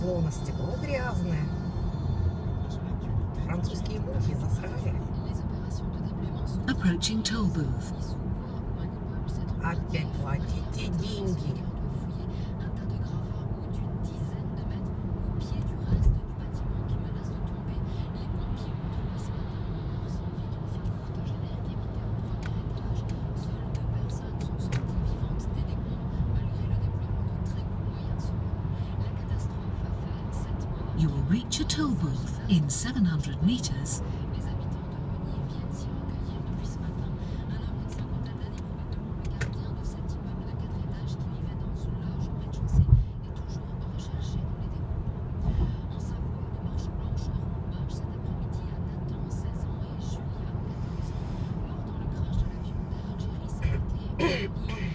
Словно стекло грязное. Французские мухи засрали. Approaching toll booth. Опять платите деньги. Reach a toll booth in 700 meters.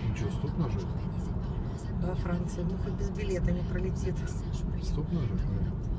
Ничего, стоп нажать. Во Франции муха без билета не пролетит. Стоп нажать, наверное.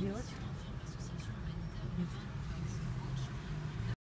делать?